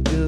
good.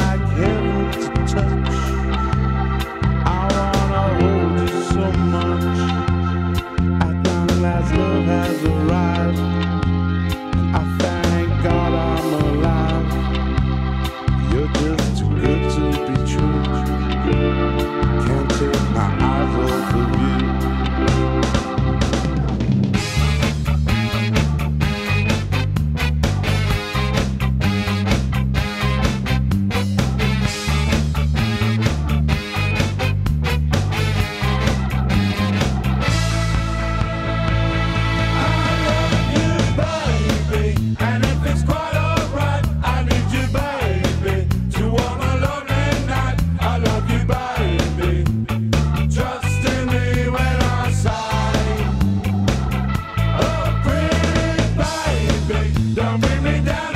way down.